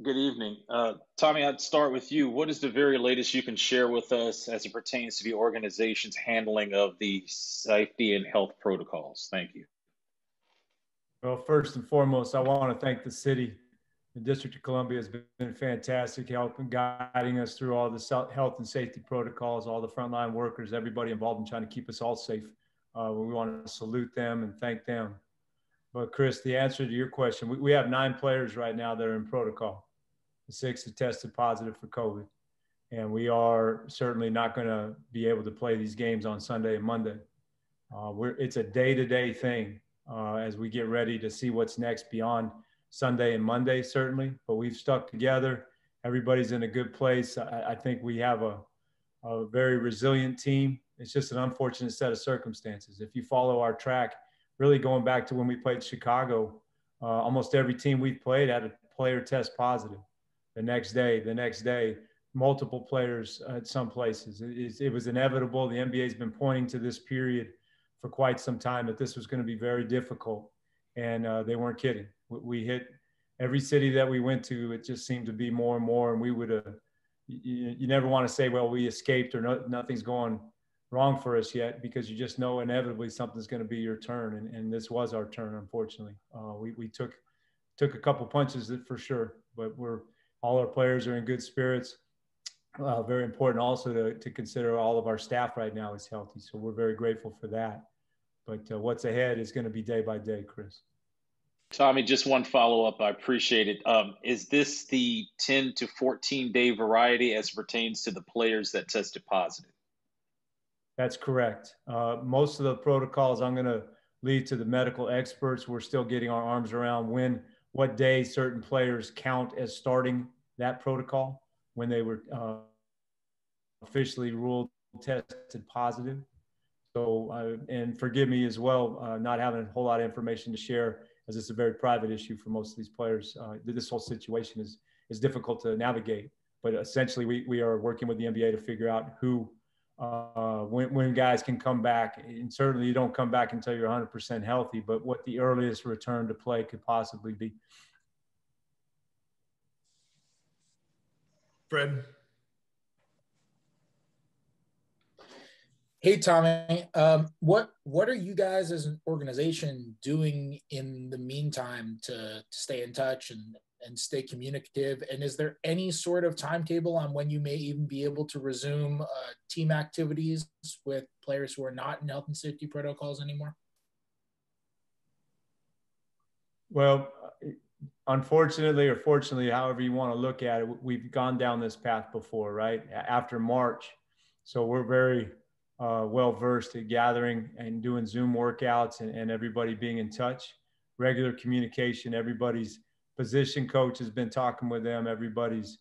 Good evening. Uh, Tommy, I'd start with you. What is the very latest you can share with us as it pertains to the organization's handling of the safety and health protocols? Thank you. Well, first and foremost, I want to thank the city. The District of Columbia has been fantastic, helping guiding us through all the health and safety protocols, all the frontline workers, everybody involved in trying to keep us all safe. Uh, we want to salute them and thank them. But Chris, the answer to your question, we, we have nine players right now that are in protocol six have tested positive for COVID. And we are certainly not going to be able to play these games on Sunday and Monday. Uh, it's a day to day thing uh, as we get ready to see what's next beyond Sunday and Monday, certainly. But we've stuck together. Everybody's in a good place. I, I think we have a, a very resilient team. It's just an unfortunate set of circumstances. If you follow our track, really going back to when we played Chicago, uh, almost every team we've played had a player test positive the next day, the next day, multiple players at some places. It, it was inevitable. The NBA has been pointing to this period for quite some time that this was going to be very difficult, and uh, they weren't kidding. We hit every city that we went to. It just seemed to be more and more, and we would have. You, you, never want to say, "Well, we escaped," or no, "Nothing's going wrong for us yet," because you just know inevitably something's going to be your turn, and, and this was our turn. Unfortunately, uh, we we took took a couple punches for sure, but we're all our players are in good spirits. Uh, very important also to, to consider all of our staff right now is healthy. So we're very grateful for that. But uh, what's ahead is going to be day by day, Chris. Tommy, just one follow up. I appreciate it. Um, is this the 10 to 14 day variety as pertains to the players that tested positive? That's correct. Uh, most of the protocols I'm going to leave to the medical experts. We're still getting our arms around when what day certain players count as starting that protocol when they were uh, officially ruled tested positive. So, uh, and forgive me as well, uh, not having a whole lot of information to share, as it's a very private issue for most of these players. Uh, this whole situation is is difficult to navigate. But essentially, we, we are working with the NBA to figure out who uh, when, when guys can come back. And certainly you don't come back until you're 100% healthy, but what the earliest return to play could possibly be. Fred. Hey Tommy, um, what what are you guys as an organization doing in the meantime to, to stay in touch and and stay communicative? And is there any sort of timetable on when you may even be able to resume uh, team activities with players who are not in health and safety protocols anymore? Well, unfortunately or fortunately, however you want to look at it, we've gone down this path before, right? After March. So we're very uh, well versed at gathering and doing Zoom workouts and, and everybody being in touch, regular communication, everybody's position coach has been talking with them. Everybody's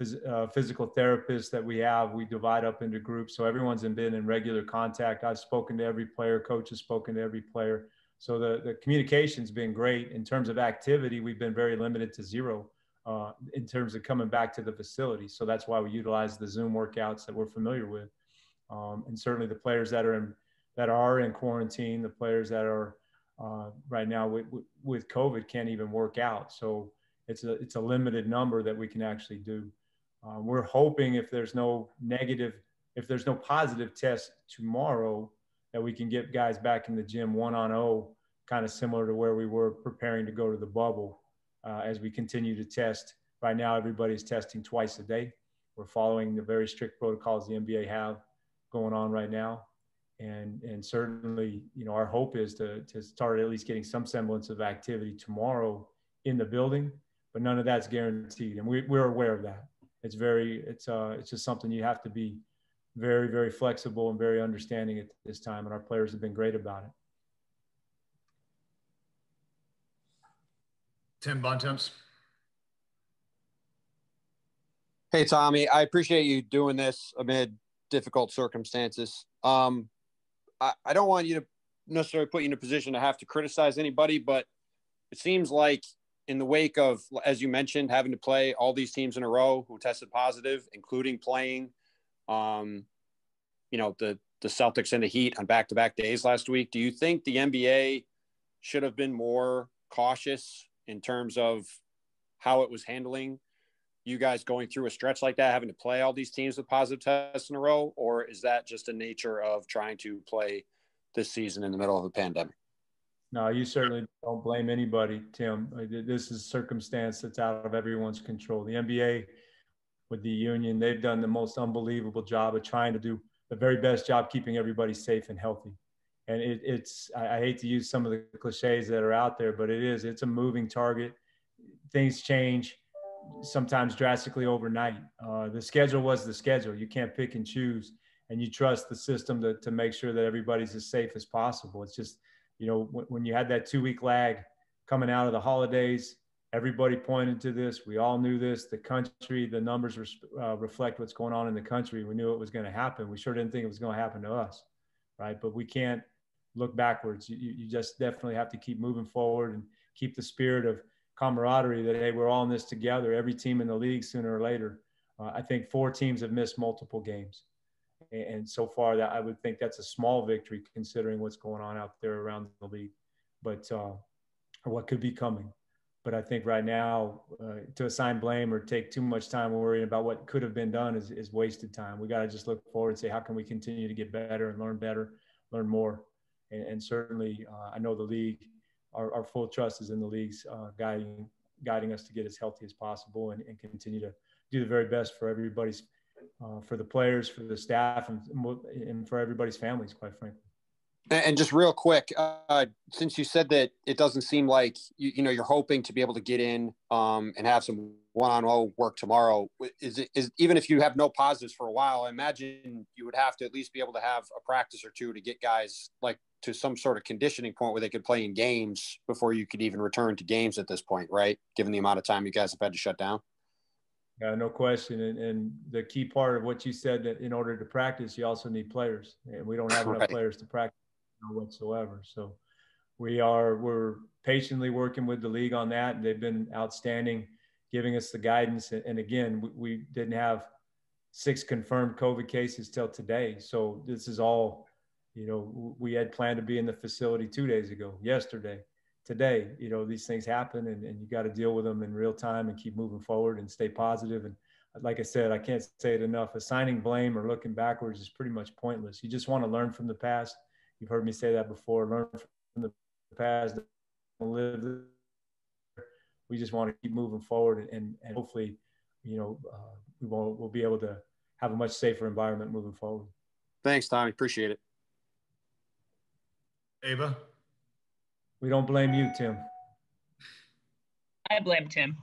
phys- uh, physical therapist that we have, we divide up into groups. So everyone's been in regular contact. I've spoken to every player. Coach has spoken to every player. So the, the communication's been great. In terms of activity, we've been very limited to zero uh, in terms of coming back to the facility. So that's why we utilize the Zoom workouts that we're familiar with. Um, and certainly the players that are in, that are in quarantine, the players that are uh, right now with, with COVID can't even work out. So it's a, it's a limited number that we can actually do. Uh, we're hoping if there's no negative, if there's no positive test tomorrow, that we can get guys back in the gym one on O, kind of similar to where we were preparing to go to the bubble uh, as we continue to test. Right now, everybody's testing twice a day. We're following the very strict protocols the NBA have going on right now and and certainly you know our hope is to to start at least getting some semblance of activity tomorrow in the building but none of that's guaranteed. And we, we're aware of that. It's very it's uh it's just something you have to be very very flexible and very understanding at this time and our players have been great about it. Tim bontemps. Hey tommy i appreciate you doing this amid difficult circumstances. Um I, I don't want you to necessarily put you in a position to have to criticize anybody, but it seems like in the wake of, as you mentioned, having to play all these teams in a row who tested positive, including playing, um, you know, the the Celtics and the Heat on back-to-back days last week. Do you think the NBA should have been more cautious in terms of how it was handling you guys going through a stretch like that, having to play all these teams with positive tests in a row, or is that just a nature of trying to play this season in the middle of a pandemic? No, you certainly don't blame anybody, Tim. Uh, this is a circumstance that's out of everyone's control. The NBA, with the union, they've done the most unbelievable job of trying to do the very best job keeping everybody safe and healthy. And it, it's, I, I hate to use some of the cliches that are out there, but it is, it's a moving target. Things change sometimes drastically overnight. Uh, the schedule was the schedule. You can't pick and choose, and you trust the system to, to make sure that everybody's as safe as possible. It's just, you know, when, when you had that two week lag coming out of the holidays, everybody pointed to this. We all knew this. The country, the numbers uh, reflect what's going on in the country. We knew it was going to happen. We sure didn't think it was going to happen to us, right? But we can't look backwards. You, you just definitely have to keep moving forward and keep the spirit of camaraderie that hey we're all in this together every team in the league sooner or later. Uh, i think four teams have missed multiple games. And so far that i would think that's a small victory considering what's going on out there around the league. But uh, what could be coming? But i think right now uh, to assign blame or take too much time worrying about what could have been done is, is wasted time. We got to just look forward and say how can we continue to get better and learn better learn more? And, and certainly uh, i know the league our, our full trust is in the league's uh, guiding guiding us to get as healthy as possible and, and continue to do the very best for everybody's uh, for the players, for the staff, and, and for everybody's families, quite frankly. And just real quick, uh, since you said that it doesn't seem like you, you know you're hoping to be able to get in um, and have some one-on-one work tomorrow, is it is even if you have no positives for a while, I imagine you would have to at least be able to have a practice or two to get guys like to some sort of conditioning point where they could play in games before you could even return to games at this point, right? Given the amount of time you guys have had to shut down. Yeah, no question. And, and the key part of what you said that in order to practice, you also need players, and we don't have enough right. players to practice whatsoever. So we are we're patiently working with the league on that. They've been outstanding, giving us the guidance. And again, we, we didn't have six confirmed COVID cases till today. So this is all you know, we had planned to be in the facility two days ago, yesterday, today. You know, these things happen and, and you got to deal with them in real time and keep moving forward and stay positive. And like I said, I can't say it enough. Assigning blame or looking backwards is pretty much pointless. You just want to learn from the past. You've heard me say that before. Learn from the past, live. We just want to keep moving forward and, and hopefully, you know, uh, we will we'll be able to have a much safer environment moving forward. Thanks, Tommy. Appreciate it. Ava? We don't blame you, Tim. I blame Tim.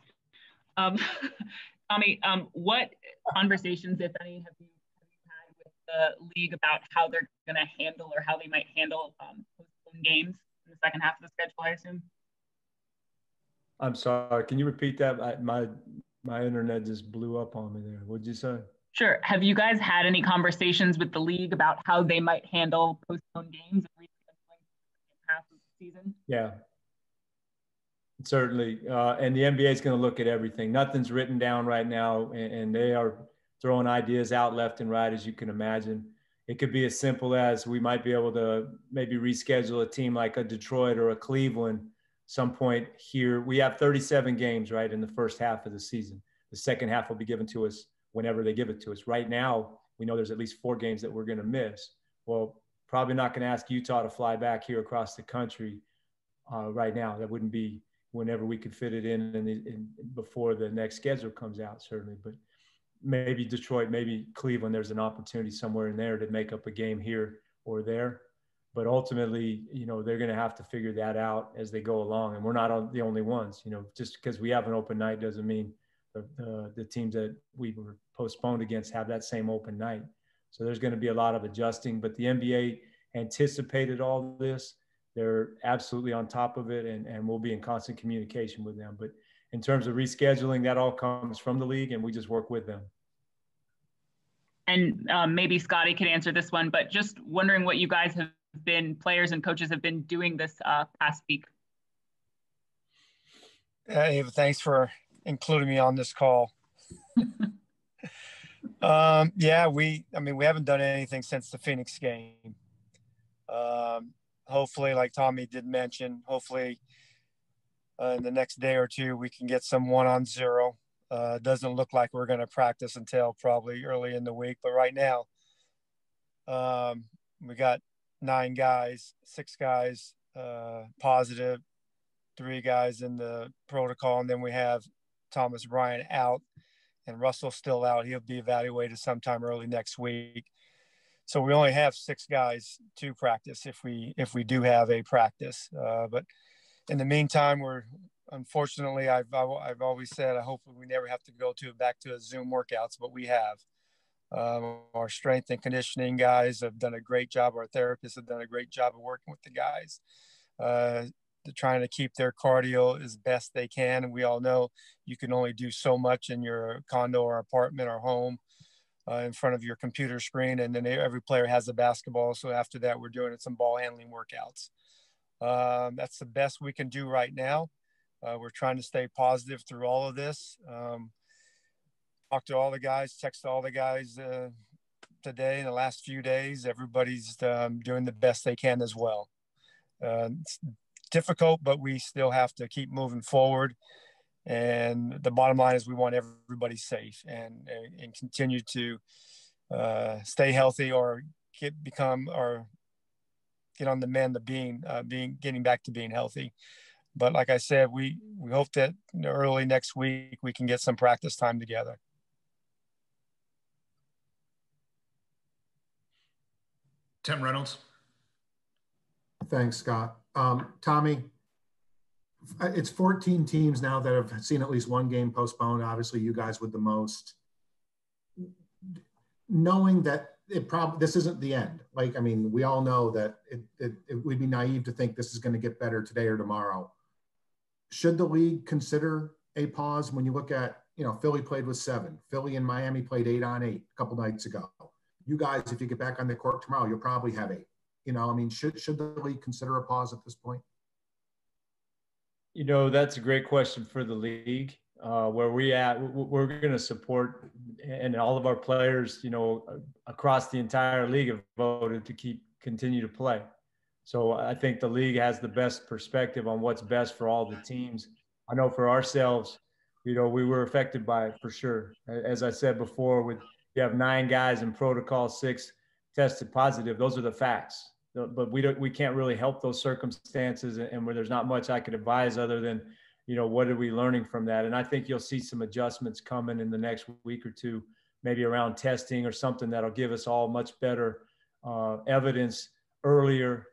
Um, Tommy, um, what conversations, if any, have you, have you had with the league about how they're going to handle or how they might handle um, postponed games in the second half of the schedule? I assume. I'm sorry. Can you repeat that? I, my my internet just blew up on me there. What'd you say? Sure. Have you guys had any conversations with the league about how they might handle postponed games season? Yeah, certainly. Uh, and the NBA is going to look at everything. Nothing's written down right now, and, and, they are throwing ideas out left and right, as you can imagine. It could be as simple as we might be able to maybe reschedule a team like a Detroit or a Cleveland some point here. We have 37 games, right, in the first half of the season. The second half will be given to us whenever they give it to us. Right now, we know there's at least four games that we're going to miss. Well, probably not going to ask Utah to fly back here across the country uh, right now. That wouldn't be whenever we could fit it in, in, in before the next schedule comes out, certainly. But maybe Detroit, maybe Cleveland, there's an opportunity somewhere in there to make up a game here or there. But ultimately, you know, they're going to have to figure that out as they go along. And we're not the only ones. You know, just because we have an open night doesn't mean the, the, the teams that we were postponed against have that same open night. So there's going to be a lot of adjusting, but the NBA anticipated all this. They're absolutely on top of it, and, and we'll be in constant communication with them. But in terms of rescheduling, that all comes from the league, and we just work with them. And um, maybe Scotty could answer this one, but just wondering what you guys have been, players and coaches have been doing this uh, past week. Hey, thanks for including me on this call. Um, yeah, we, I mean, we haven't done anything since the Phoenix game. Um, hopefully, like Tommy did mention, hopefully uh, in the next day or two, we can get some one on zero. Uh, doesn't look like we're going to practice until probably early in the week. But right now, um, we got nine guys, six guys uh, positive, three guys in the protocol, and then we have Thomas Bryant out and Russell's still out. He'll be evaluated sometime early next week. So we only have six guys to practice if we if we do have a practice. Uh, but in the meantime, we're unfortunately I've I've always said I hope we never have to go to back to a Zoom workouts, but we have. Um, our strength and conditioning guys have done a great job. Our therapists have done a great job of working with the guys, uh, trying to keep their cardio as best they can. And we all know you can only do so much in your condo or apartment or home uh, in front of your computer screen. And then every player has a basketball. So after that, we're doing some ball handling workouts. Um, that's the best we can do right now. Uh, we're trying to stay positive through all of this. Um, talk to all the guys, text all the guys uh, today in the last few days. Everybody's um, doing the best they can as well. Uh, difficult, but we still have to keep moving forward. And the bottom line is we want everybody safe and, and continue to uh, stay healthy or get become or get on the mend of being uh, being getting back to being healthy. But like I said, we we hope that early next week we can get some practice time together. Tim Reynolds. Thanks, Scott. Um, Tommy, it's 14 teams now that have seen at least one game postponed. Obviously, you guys with the most. Knowing that it probably this isn't the end. Like, I mean, we all know that it, it, it would be naive to think this is going to get better today or tomorrow. Should the league consider a pause when you look at, you know, Philly played with seven, Philly and Miami played eight on eight a couple nights ago. You guys, if you get back on the court tomorrow, you'll probably have eight. You know, I mean, should should the league consider a pause at this point? You know, that's a great question for the league. Uh, where we at, we're going to support, and all of our players, you know, across the entire league have voted to keep continue to play. So I think the league has the best perspective on what's best for all the teams. I know for ourselves, you know, we were affected by it for sure. As I said before, with you have nine guys in protocol, six tested positive. Those are the facts but we don't we can't really help those circumstances and where there's not much i could advise other than you know what are we learning from that? And i think you'll see some adjustments coming in the next week or two maybe around testing or something that'll give us all much better uh, evidence earlier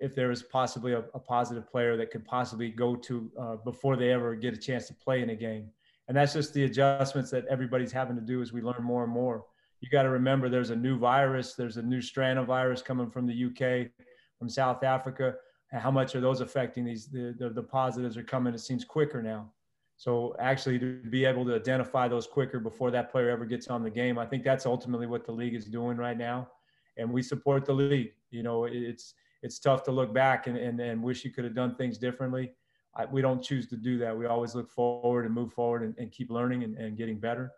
if there is possibly a, a, positive player that could possibly go to uh, before they ever get a chance to play in a game. And that's just the adjustments that everybody's having to do as we learn more and more you got to remember there's a new virus, there's a new strand of virus coming from the UK, from South Africa. How much are those affecting these? The, the, the positives are coming, it seems quicker now. So actually to be able to identify those quicker before that player ever gets on the game, I think that's ultimately what the league is doing right now. And we support the league. You know, it's it's tough to look back and, and, and wish you could have done things differently. I, we don't choose to do that. We always look forward and move forward and, and keep learning and, and getting better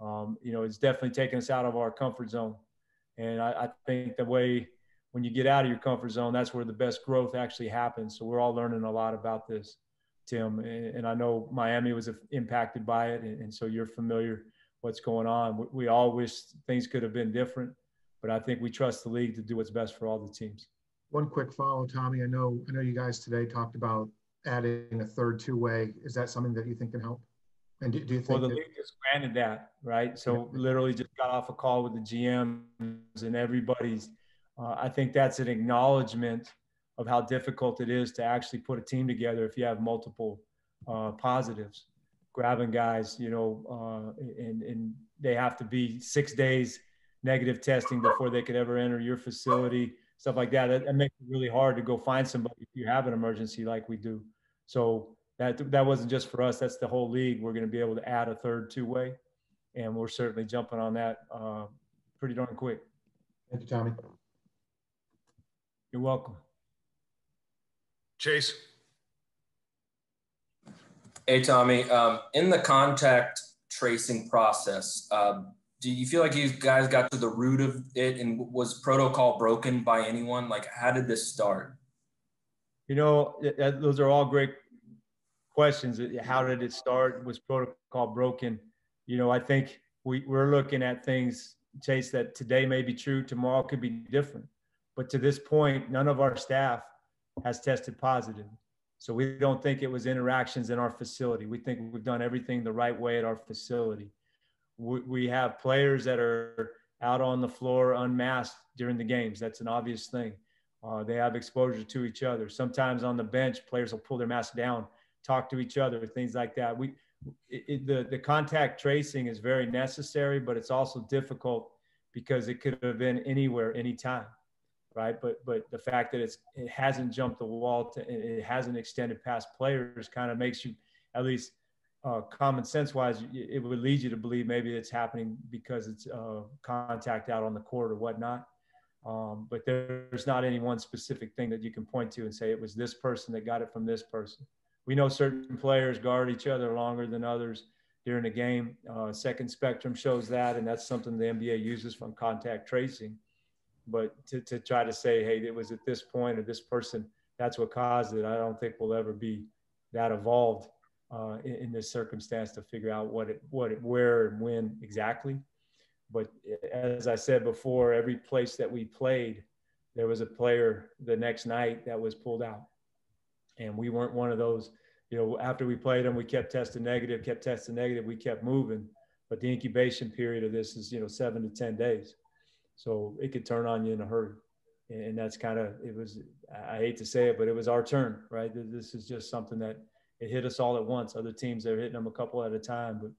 um, you know, it's definitely taken us out of our comfort zone. And I, I, think the way when you get out of your comfort zone, that's where the best growth actually happens. So we're all learning a lot about this, Tim. And, and I know Miami was impacted by it, and, and, so you're familiar what's going on. We, we all wish things could have been different, but I think we trust the league to do what's best for all the teams. One quick follow, Tommy. I know I know you guys today talked about adding a third two-way. Is that something that you think can help? And do, do you think? Well, the league just granted that, right? So yeah. literally just got off a call with the GMs and everybody's. Uh, I think that's an acknowledgement of how difficult it is to actually put a team together if you have multiple uh, positives. Grabbing guys, you know, uh, and and they have to be six days negative testing before they could ever enter your facility, stuff like that. That, that makes it really hard to go find somebody if you have an emergency like we do. So that that wasn't just for us. That's the whole league. We're going to be able to add a third two way, and we're certainly jumping on that uh, pretty darn quick. Thank you, Tommy. You're welcome. Chase. Hey, Tommy. Um, in the contact tracing process, uh, do you feel like you guys got to the root of it and was protocol broken by anyone? Like, how did this start? You know, those are all great questions. How did it start? Was protocol broken? You know, I think we, we're looking at things, Chase, that today may be true, tomorrow could be different. But to this point, none of our staff has tested positive. So we don't think it was interactions in our facility. We think we've done everything the right way at our facility. We, we have players that are out on the floor unmasked during the games. That's an obvious thing. Uh, they have exposure to each other. Sometimes on the bench, players will pull their mask down, talk to each other, things like that. We it, it, the the contact tracing is very necessary, but it's also difficult because it could have been anywhere, anytime, right? But but the fact that it's it hasn't jumped the wall, to, it hasn't extended past players, kind of makes you, at least uh, common sense wise, it would lead you to believe maybe it's happening because it's uh, contact out on the court or whatnot. Um, but there's not any one specific thing that you can point to and say it was this person that got it from this person. We know certain players guard each other longer than others during the game. Uh, second spectrum shows that, and that's something the NBA uses from contact tracing. But to, to try to say, hey, it was at this point or this person, that's what caused it, I don't think we'll ever be that evolved uh, in, in, this circumstance to figure out what it, what it, where and when exactly. But as I said before, every place that we played, there was a player the next night that was pulled out. And we weren't one of those, you know, after we played them, we kept testing negative, kept testing negative, we kept moving. But the incubation period of this is, you know, seven to 10 days. So it could turn on you in a hurry. And that's kind of, it was, I hate to say it, but it was our turn, right? This is just something that it hit us all at once. Other teams, they're hitting them a couple at a time, but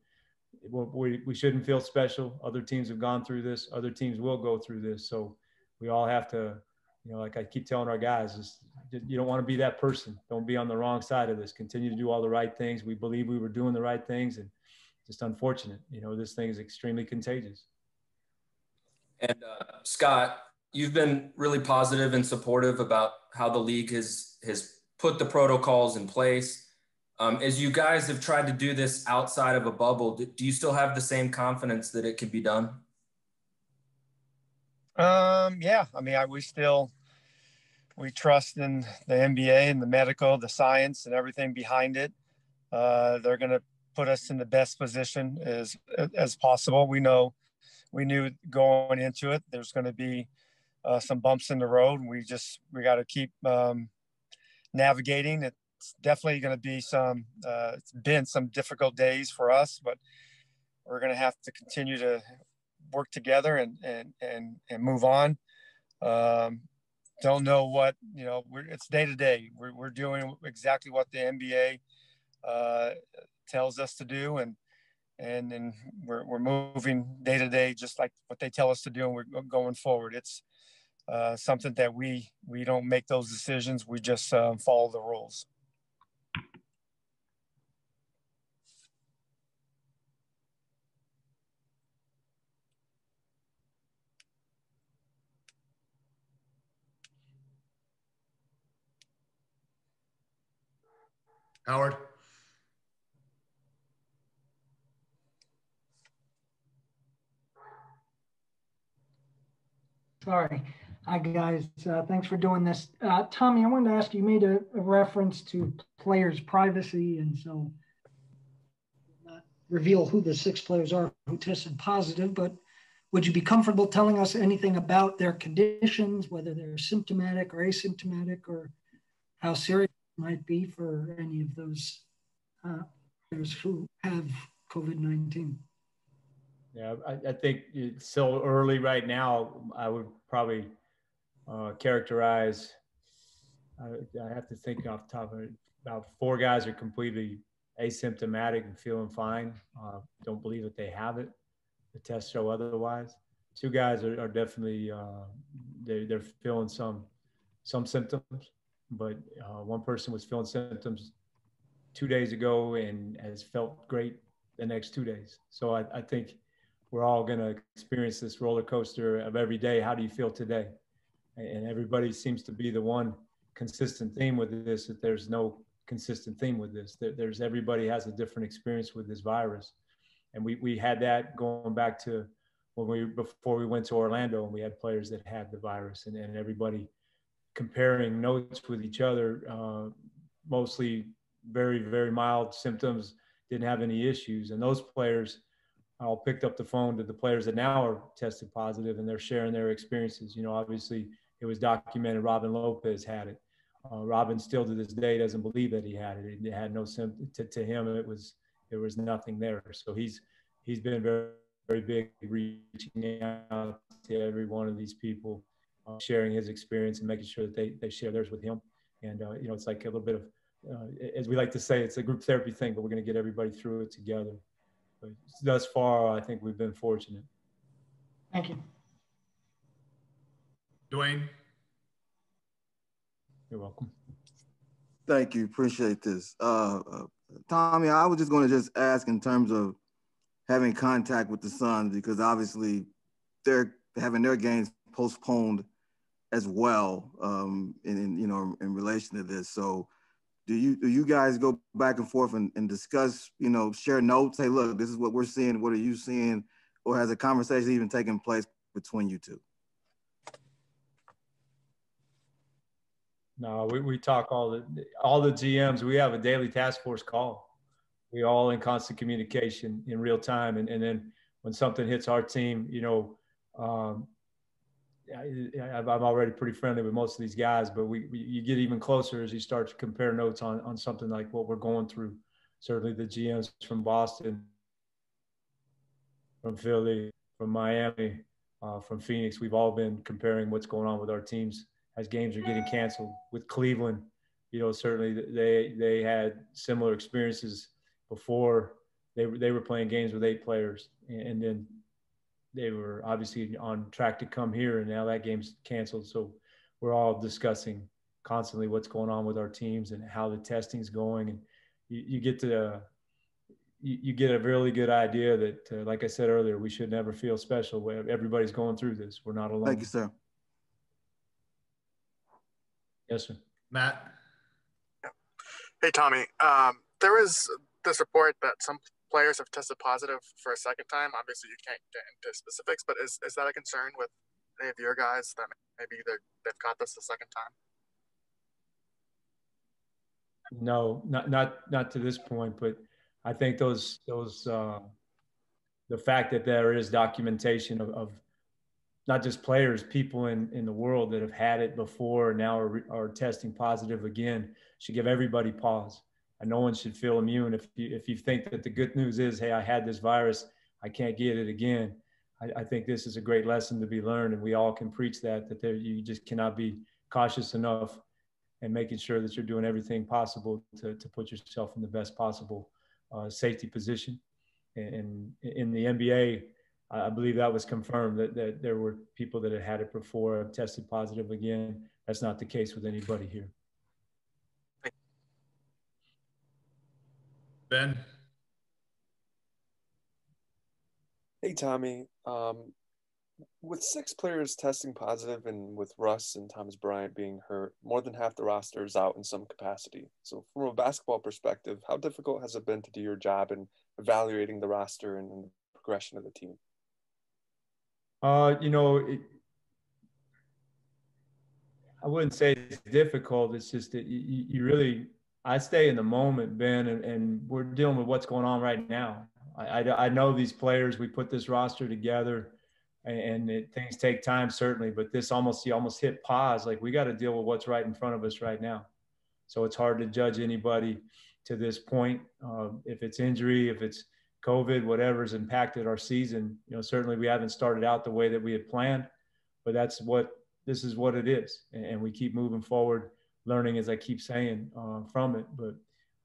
we, we shouldn't feel special. Other teams have gone through this. Other teams will go through this. So we all have to, you know, like I keep telling our guys, is you don't want to be that person. Don't be on the wrong side of this. Continue to do all the right things. We believe we were doing the right things, and just unfortunate. You know, this thing is extremely contagious. And uh, Scott, you've been really positive and supportive about how the league has has put the protocols in place. Um, as you guys have tried to do this outside of a bubble, do, do you still have the same confidence that it can be done? Um, yeah, I mean, I, we still we trust in the NBA and the medical, the science, and everything behind it. Uh, they're going to put us in the best position as as possible. We know we knew going into it there's going to be uh, some bumps in the road. We just we got to keep um, navigating it's definitely going to be some uh, it's been some difficult days for us but we're going to have to continue to work together and and and, and move on um, don't know what you know it's day to day. We're, we're doing exactly what the nba uh, tells us to do and and and we're, we're moving day to day just like what they tell us to do and we're going forward. It's uh, something that we we don't make those decisions. We just um, follow the rules Howard? Sorry. Hi, guys. Uh, thanks for doing this. Uh, Tommy, I wanted to ask you, made a, a reference to players' privacy, and so not reveal who the six players are who tested positive, but would you be comfortable telling us anything about their conditions, whether they're symptomatic or asymptomatic, or how serious might be for any of those uh, who have COVID 19? Yeah, I, I, think it's so early right now. I would probably uh, characterize, I, I, have to think off the top of it, about four guys are completely asymptomatic and feeling fine. Uh, don't believe that they have it. The tests show otherwise. Two guys are, are definitely, uh, they, they're feeling some, some symptoms but uh, one person was feeling symptoms two days ago and has felt great the next two days. So I, I think we're all going to experience this roller coaster of every day. How do you feel today? And everybody seems to be the one consistent theme with this that there's no consistent theme with this. There's everybody has a different experience with this virus. And we, we had that going back to when we before we went to Orlando and we had players that had the virus and, and everybody comparing notes with each other, uh, mostly very, very mild symptoms, didn't have any issues. And those players all picked up the phone to the players that now are tested positive and they're sharing their experiences. You know, obviously it was documented Robin Lopez had it. Uh, Robin still to this day doesn't believe that he had it. It had no symptom to, to him. It was, there was nothing there. So he's, he's been very, very big reaching out to every one of these people, uh, sharing his experience and making sure that they, they share theirs with him. And, uh, you know, it's like a little bit of, uh, as we like to say, it's a group therapy thing, but we're going to get everybody through it together. But thus far, I think we've been fortunate. Thank you. Dwayne. You're welcome. Thank you. Appreciate this. Uh, uh, Tommy, I was just going to just ask in terms of having contact with the Suns because obviously they're having their games postponed as well um, in, in, you know in relation to this. So do you do you guys go back and forth and, and discuss you know share notes? Hey, look, this is what we're seeing. What are you seeing? Or has a conversation even taken place between you two? No, we, we talk all the all the GMs. We have a daily task force call. We all in constant communication in real time, and, and then when something hits our team, you know, um, I'm already pretty friendly with most of these guys, but we, we, you get even closer as you start to compare notes on on something like what we're going through. Certainly, the GMs from Boston, from Philly, from Miami, uh, from Phoenix, we've all been comparing what's going on with our teams as games are getting canceled. With Cleveland, you know, certainly they they had similar experiences before. They they were playing games with eight players, and then they were obviously on track to come here, and now that game's canceled. So we're all discussing constantly what's going on with our teams and how the testing's going, and you, you get to you, you, get a really good idea that, uh, like I said earlier, we should never feel special. Everybody's going through this. We're not alone. Thank you, sir. Yes, sir. Matt. Hey, Tommy. Um, there was this report that some players have tested positive for a second time. Obviously, you can't get into specifics, but is, is that a concern with any of your guys that maybe they've got this the second time? No, not not not to this point, but I think those those uh, the fact that there is documentation of, of not just players, people in, in the world that have had it before now are, are testing positive again should give everybody pause and no one should feel immune. If you, if you think that the good news is, hey, I had this virus, I can't get it again. I, I think this is a great lesson to be learned, and we all can preach that. That there, you just cannot be cautious enough and making sure that you're doing everything possible to, to put yourself in the best possible uh, safety position. And in the NBA, I believe that was confirmed that, that there were people that had had it before tested positive again. That's not the case with anybody here. Ben. Hey, Tommy. Um, with six players testing positive and with Russ and Thomas Bryant being hurt, more than half the roster is out in some capacity. So, from a basketball perspective, how difficult has it been to do your job in evaluating the roster and, and the progression of the team? Uh, you know, it, I wouldn't say it's difficult. It's just that you, you really I stay in the moment, Ben, and, and we're dealing with what's going on right now. I, I, I know these players. We put this roster together, and, and it, things take time certainly. But this almost you almost hit pause. Like we got to deal with what's right in front of us right now. So it's hard to judge anybody to this point. Uh, if it's injury, if it's COVID, whatever's impacted our season, you know, certainly we haven't started out the way that we had planned, but that's what this is what it is, and, and we keep moving forward learning, as I keep saying, uh, from it. But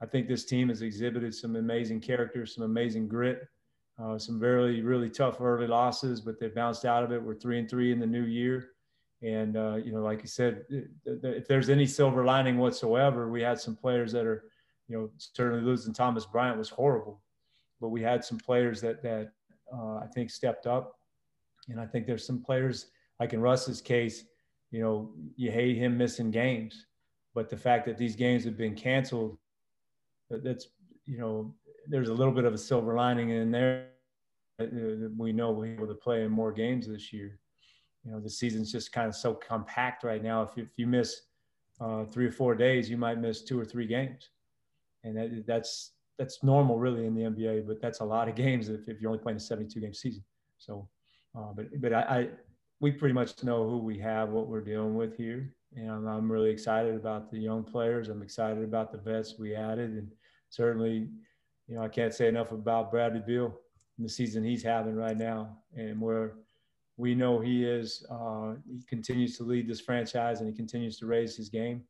I think this team has exhibited some amazing character, some amazing grit, uh, some very, really tough early losses, but they bounced out of it. We're three and three in the new year. And, uh, you know, like you said, if there's any silver lining whatsoever, we had some players that are, you know, certainly losing Thomas Bryant was horrible, but we had some players that, that uh, I think stepped up. And I think there's some players, like in Russ's case, you know, you hate him missing games but the fact that these games have been canceled, that's, you know, there's a little bit of a silver lining in there. We know we're able to play in more games this year. You know, the season's just kind of so compact right now. If you, if you miss uh, three or four days, you might miss two or three games. and that, that's that's normal really in the NBA. But that's a lot of games if, if you're only playing a 72 game season. So, uh, but but I, I we pretty much know who we have, what we're dealing with here, and I'm really excited about the young players. I'm excited about the vets we added, and certainly, you know, I can't say enough about Bradley Beal and the season he's having right now, and where we know he is. Uh, he continues to lead this franchise, and he continues to raise his game.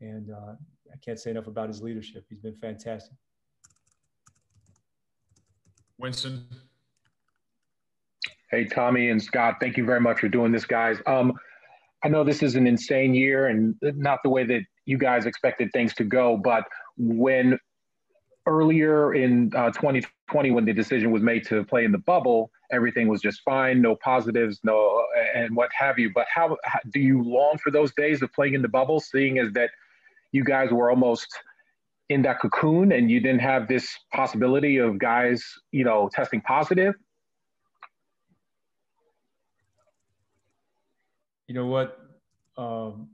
And uh, I can't say enough about his leadership. He's been fantastic. Winston. Hey, Tommy and Scott, thank you very much for doing this, guys. Um, I know this is an insane year and not the way that you guys expected things to go, but when earlier in uh, 2020, when the decision was made to play in the bubble, everything was just fine, no positives, no, and what have you. But how, how do you long for those days of playing in the bubble, seeing as that you guys were almost in that cocoon and you didn't have this possibility of guys, you know, testing positive? You know what, um,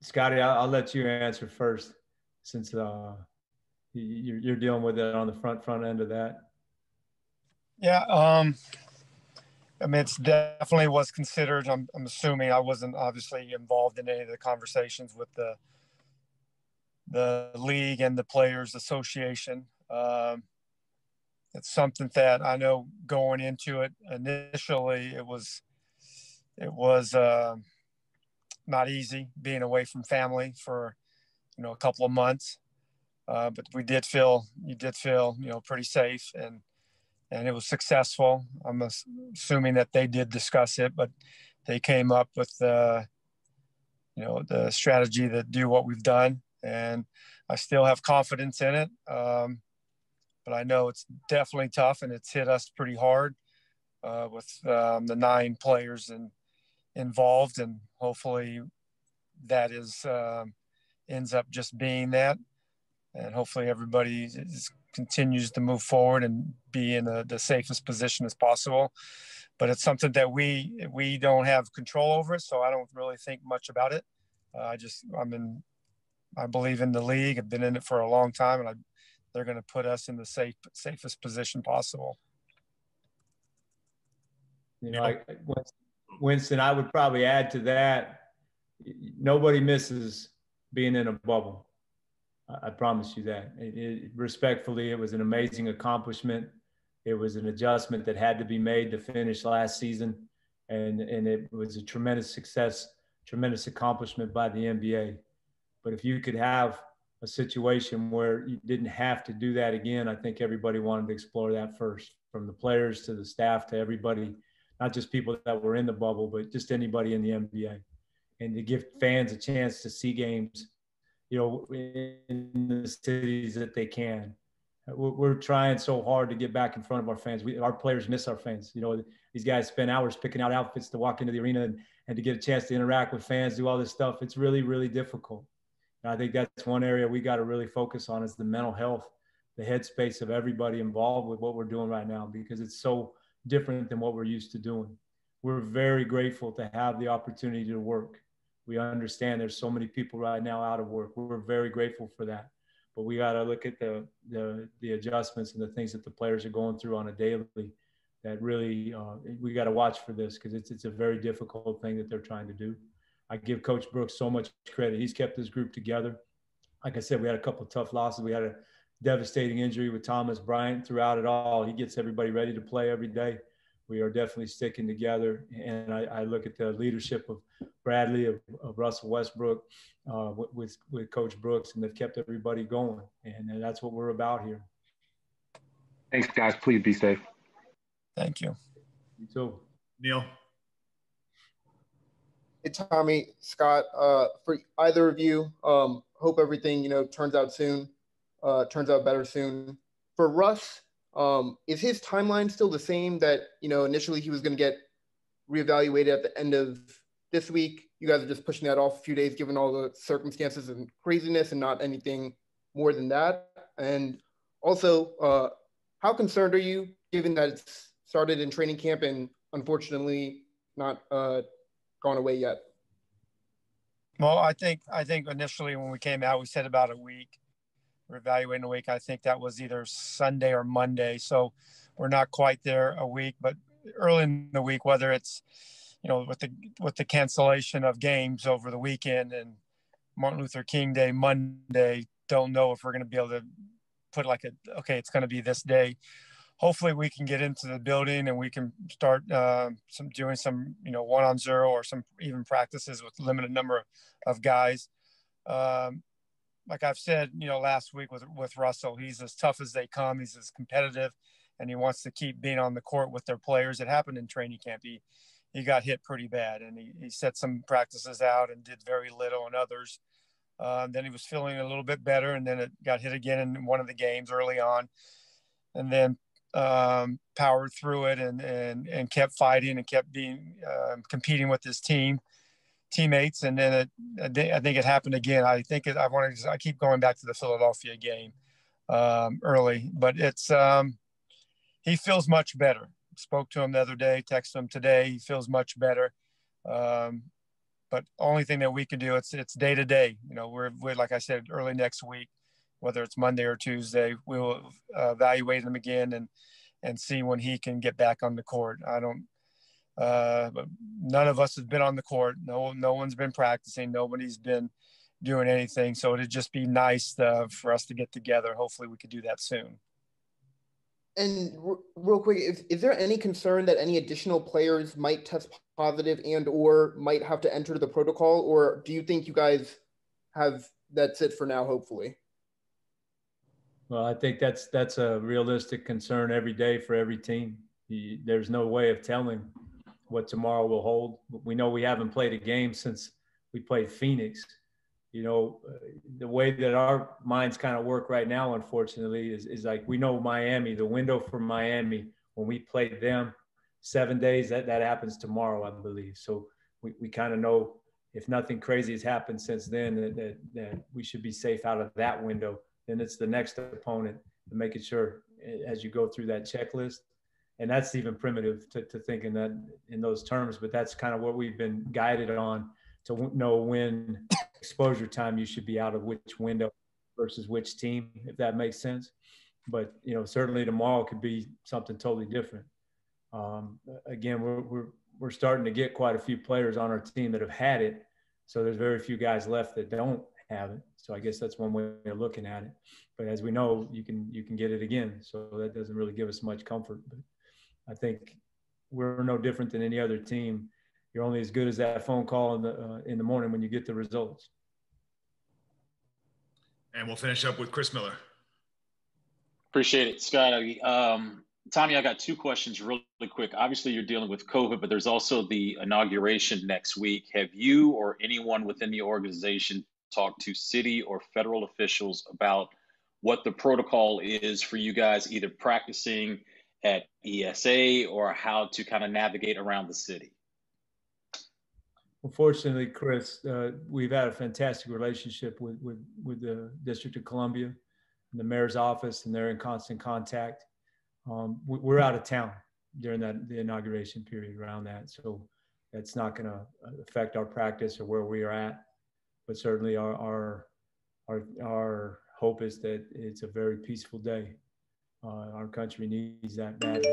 Scotty, I'll, I'll, let you answer first, since uh, you're, you're dealing with it on the front front end of that. Yeah, um, I mean, it's definitely was considered. I'm, I'm assuming I wasn't obviously involved in any of the conversations with the the league and the players association. Um, it's something that I know going into it initially, it was it was uh, not easy being away from family for you know a couple of months, uh, but we did feel you did feel you know pretty safe and and it was successful. I'm assuming that they did discuss it, but they came up with the you know the strategy to do what we've done, and I still have confidence in it. Um, but I know it's definitely tough, and it's hit us pretty hard uh, with um, the nine players and involved, and hopefully that is um, ends up just being that, and hopefully everybody is, continues to move forward and be in the, the safest position as possible. But it's something that we we don't have control over, so I don't really think much about it. Uh, I just I'm in I believe in the league. I've been in it for a long time, and I, they're going to put us in the safe safest position possible. You know, I, Winston, I would probably add to that. Nobody misses being in a bubble. I, promise you that. It, it, respectfully, it was an amazing accomplishment. It was an adjustment that had to be made to finish last season, and and it was a tremendous success, tremendous accomplishment by the NBA. But if you could have a situation where you didn't have to do that again, I think everybody wanted to explore that first, from the players to the staff to everybody not just people that were in the bubble, but just anybody in the NBA, and to give fans a chance to see games, you know, in the cities that they can. We're, trying so hard to get back in front of our fans. We, our players miss our fans. You know, these guys spend hours picking out outfits to walk into the arena and, and to get a chance to interact with fans, do all this stuff. It's really, really difficult. And I think that's one area we got to really focus on is the mental health, the headspace of everybody involved with what we're doing right now, because it's so different than what we're used to doing. We're very grateful to have the opportunity to work. We understand there's so many people right now out of work. We're very grateful for that. But we got to look at the, the, the adjustments and the things that the players are going through on a daily that really uh, we got to watch for this because it's, it's a very difficult thing that they're trying to do. I give Coach Brooks so much credit. He's kept his group together. Like I said, we had a couple tough losses. We had a devastating injury with Thomas Bryant throughout it all. He gets everybody ready to play every day. We are definitely sticking together. And I, I look at the leadership of Bradley, of, of Russell Westbrook, uh, with, with Coach Brooks, and they've kept everybody going. And, and that's what we're about here. Thanks, guys. Please be safe. Thank you. You too. Neil. Hey, Tommy, Scott, uh, for either of you, um, hope everything, you know, turns out soon uh, turns out better soon. For Russ, um, is his timeline still the same that, you know, initially he was going to get reevaluated at the end of this week? You guys are just pushing that off a few days, given all the circumstances and craziness and not anything more than that. And also, uh, how concerned are you given that it's started in training camp and unfortunately not uh, gone away yet? Well, I think I think initially when we came out, we said about a week we're evaluating a week. I think that was either Sunday or Monday. So we're not quite there a week, but early in the week, whether it's, you know, with the with the cancellation of games over the weekend and Martin Luther King Day Monday, don't know if we're going to be able to put like a okay, it's going to be this day. Hopefully, we can get into the building and we can start uh, some doing some you know one on zero or some even practices with limited number of guys. Um, like I've said, you know, last week with with Russell, he's as tough as they come. He's as competitive, and he wants to keep being on the court with their players. It happened in training camp. He he got hit pretty bad, and he, he set some practices out and did very little in others. Uh, then he was feeling a little bit better, and then it got hit again in one of the games early on, and then um, powered through it and and and kept fighting and kept being uh, competing with his team teammates. And then it, I think it happened again. I think it, I want to I keep going back to the Philadelphia game um, early, but it's um, he feels much better. Spoke to him the other day, texted him today. He feels much better. Um, but only thing that we can do it's it's day to day you know we're, we're like i said early next week whether it's monday or tuesday we'll uh, evaluate him again and and see when he can get back on the court i don't uh, but none of us have been on the court no no one's been practicing nobody's been doing anything so it'd just be nice uh, for us to get together hopefully we could do that soon and r- real quick, is, is there any concern that any additional players might test positive and or might have to enter the protocol, or do you think you guys have that's it for now? Hopefully. Well, I think that's that's a realistic concern every day for every team. You, there's no way of telling what tomorrow will hold. We know we haven't played a game since we played Phoenix you know, the way that our minds kind of work right now, unfortunately, is, is like we know Miami, the window for Miami, when we played them seven days, that, that happens tomorrow, I believe. So we, we kind of know if nothing crazy has happened since then, that, that, that we should be safe out of that window. Then it's the next opponent and making sure as you go through that checklist. And that's even primitive to, to thinking that in those terms, but that's kind of what we've been guided on to know when exposure time you should be out of which window versus which team, if that makes sense. But you know, certainly tomorrow could be something totally different. Um, again, we're, we're we're starting to get quite a few players on our team that have had it, so there's very few guys left that don't have it. So I guess that's one way of looking at it. But as we know, you can you can get it again, so that doesn't really give us much comfort. But I think we're no different than any other team you're only as good as that phone call in the uh, in the morning when you get the results. And we'll finish up with Chris Miller. Appreciate it, Scott. Um, Tommy, I got two questions really quick. Obviously, you're dealing with COVID, but there's also the inauguration next week. Have you or anyone within the organization talked to city or federal officials about what the protocol is for you guys, either practicing at ESA or how to kind of navigate around the city? Unfortunately, Chris, uh, we've had a fantastic relationship with, with, with the District of Columbia and the mayor's office, and they're in constant contact. Um, we're out of town during that the inauguration period around that, so that's not going to affect our practice or where we are at. But certainly, our our our, our hope is that it's a very peaceful day. Uh, our country needs that badly.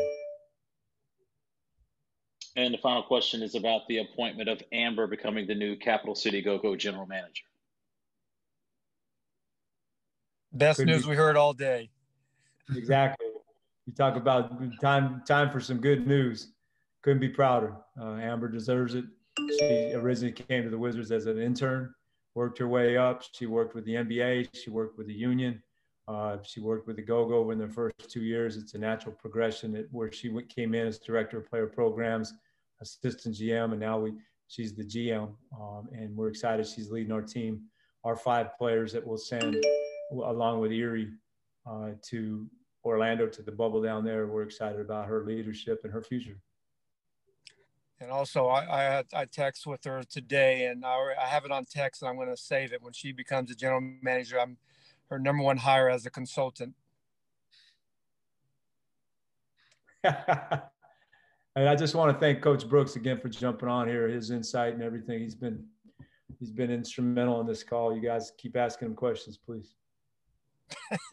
And the final question is about the appointment of Amber becoming the new Capital City Go-Go general manager. Best Could news be. we heard all day. Exactly. You talk about time time for some good news. Couldn't be prouder. Uh, Amber deserves it. She originally came to the Wizards as an intern, worked her way up. She worked with the NBA. She worked with the Union. Uh, she worked with the Go-Go in the first two years. It's a natural progression where she came in as director of player programs assistant GM, and now we she's the GM, um, and we're excited she's leading our team. Our five players that we'll send along with Erie uh, to Orlando to the bubble down there. We're excited about her leadership and her future. And also, I, I, I text with her today, and I, I have it on text, and I'm going to save it when she becomes a general manager. I'm her number one hire as a consultant. And I just want to thank Coach Brooks again for jumping on here, his insight and everything. He's been he's been instrumental in this call. You guys keep asking him questions, please.